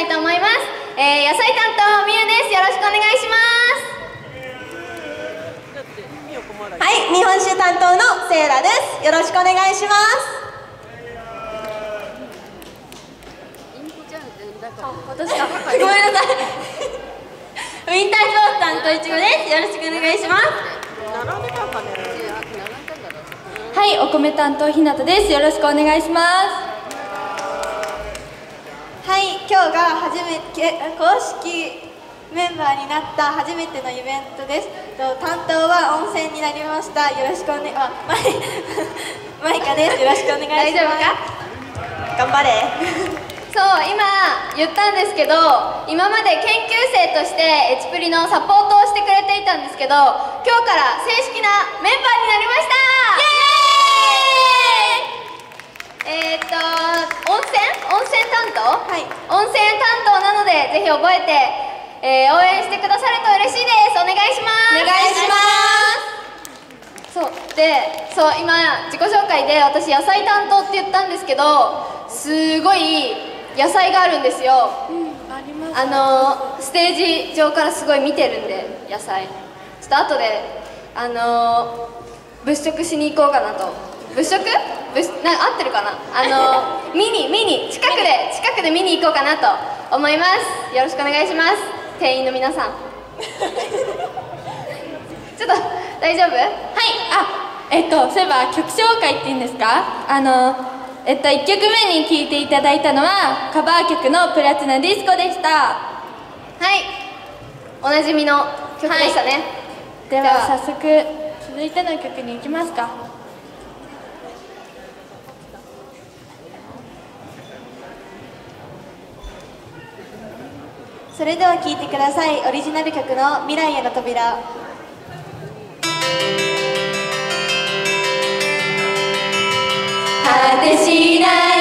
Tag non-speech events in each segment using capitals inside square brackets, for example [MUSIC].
えー、野菜担当みゆです。よろしくお願いします。はい日本酒担当のセイラです。よろしくお願いします。私かごめんなさい。[LAUGHS] ウィンタースポーツ担当いちごです。よろしくお願いします。はい、お米担当ひなたです。よろしくお願いします。はい今日が初めて公式メンバーになった初めてのイベントです。と担当は温泉になりました。よろしくお願いあマイ [LAUGHS] マイカです。よろしくお願いします。大丈夫か？頑張れ。そう今言ったんですけど今まで研究生としてエチプリのサポートをしてくれていたんですけど今日から正式なメンバーになりました。イエーイえー、っと温泉？温泉担当？はい。温泉担当なのでぜひ覚えて、えー応援してくださると嬉しいです。お願いします。お願いします。そう。でそう今自己紹介で私野菜担当って言ったんですけどすごい野菜があるんですよ。あのステージ上からすごい見てるんで野菜。ちょっと後であの物色しに行こうかなと。物色？物な合ってるかな？あの [LAUGHS] 見に見に近くで近くで見に行こうかなと思います。よろしくお願いします。店員の皆さん。[LAUGHS] ちょっと大丈夫？はい、あ、えっと、そういえば曲紹介っていうんですか？あの、えっと、1曲目に聴いていただいたのは、カバー曲のプラチナディスコでした。はい。おなじみの曲でしたね、ではでは早速、続いての曲に行きますか。それでは聴いてください。オリジナル曲の「未来への扉」果てしない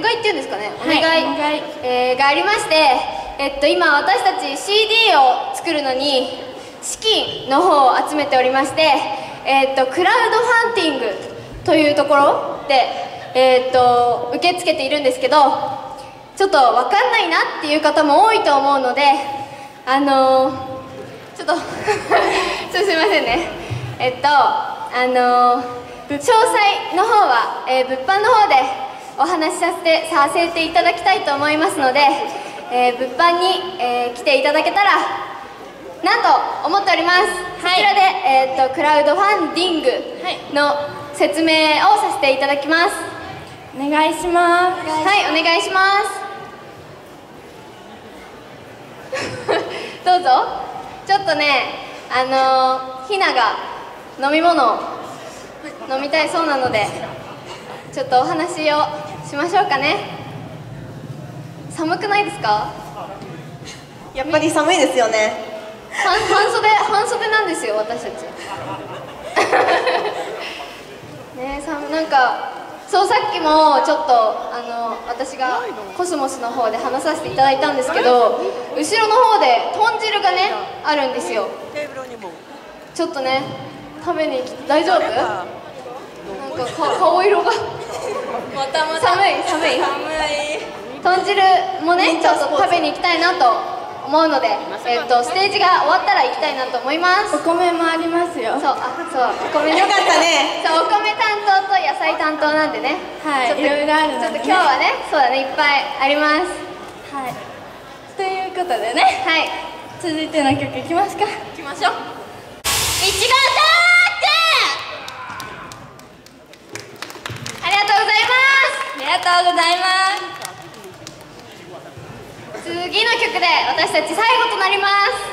願いっていうんですかね。お願い,、はい。えーがありましてえっと今私たち CD を作るのに資金の方を集めておりましてえっとクラウドファンティングというところでえっと受け付けているんですけどちょっと分かんないなっていう方も多いと思うのであのーちょっとちょっとすみませんね。えっとあの詳細の方は、えー物販の方でお話しさせてさせていただきたいと思いますので、えー物販に、えー来ていただけたらなと思っております、そちらで、えーっとクラウドファンディングの説明をさせていただきます。お願いします。はいお願いします。[LAUGHS] どうぞ。ちょっとねあのー、ひなが飲み物を飲みたいそうなのでちょっとお話をしましょうかね。寒くないですか？やっぱり寒いですよね。半半袖半袖なんですよ私たち。[LAUGHS] ねえ寒なんかそうさっきもちょっとあの私がコスモスの方で話させていただいたんですけど後ろの方で豚汁がねあるんですよ。ちょっとね食べに来て大丈夫？なんかか顔色がまたま寒い寒い豚汁もねちょっと食べに行きたいなと思うので、えっとステージが終わったら行きたいなと思いますお米もありますよそうあそうお米よかったねそうお米担当と野菜担当なんでねはいちょっといろいろあるのでねちょっと今日はねそうだねいっぱいありますはいということでねはい続いての曲いきますか行きましょういちごありがとうございますりがとうございます。次の曲で私たち最後となります。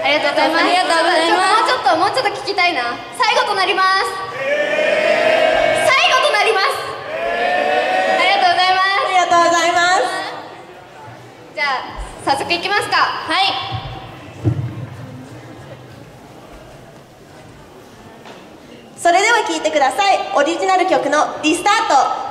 ありがとうございます。ありがとうございます。ちょっともうちょっともうちょっと聞きたいな。最後となります。最後となります。ありがとうございます。ありがとうございます。じゃあ早速いきますか。はい。それでは聴いてください。オリジナル曲の「リスタート」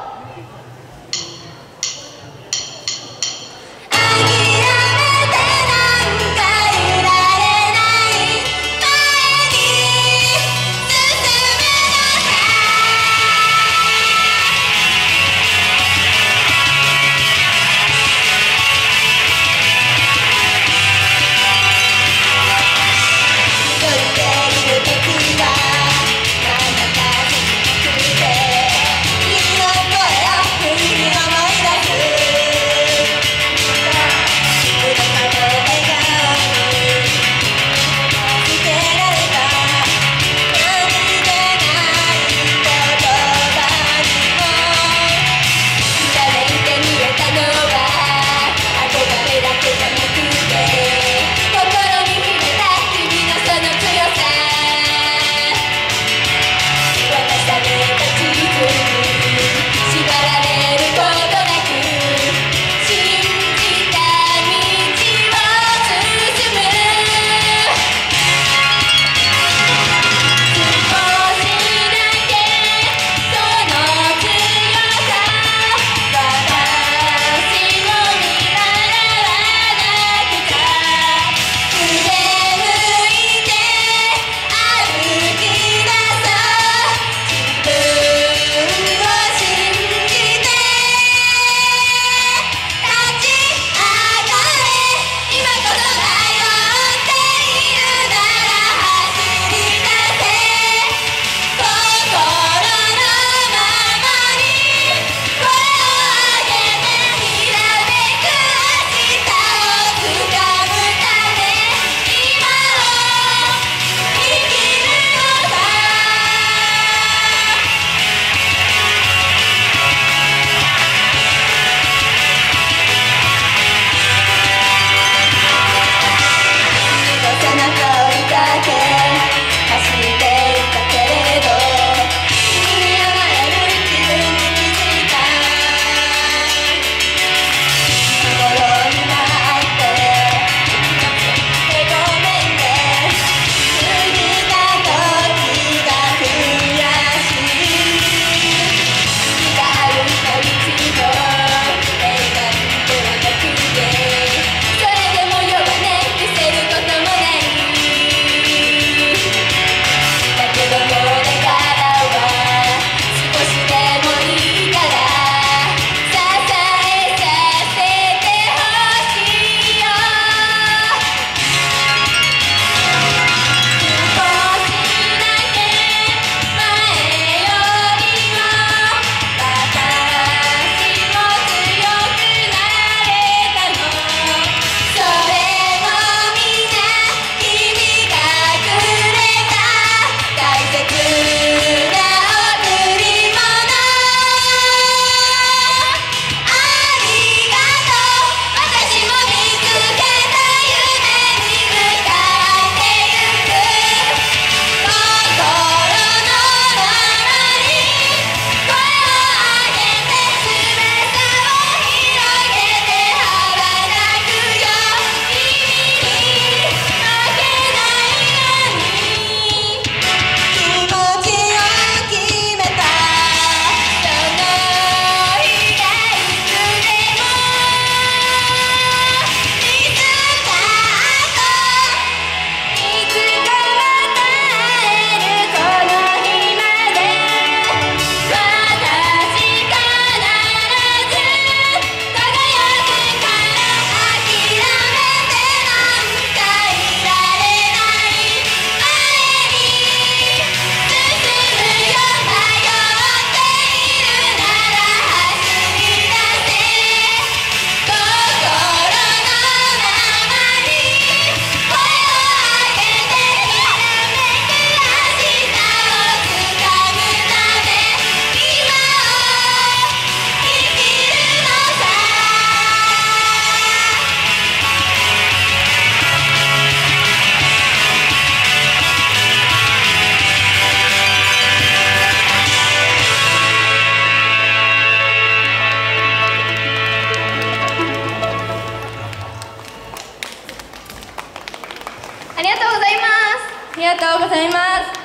ありがとうございます。ありがとうございます。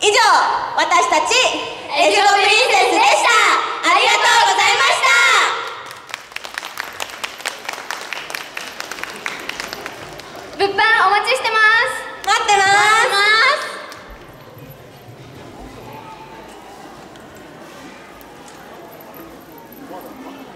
以上私たちエジオプリンセスでした。ありがとうございました。物販お待ちしてます。待ってます。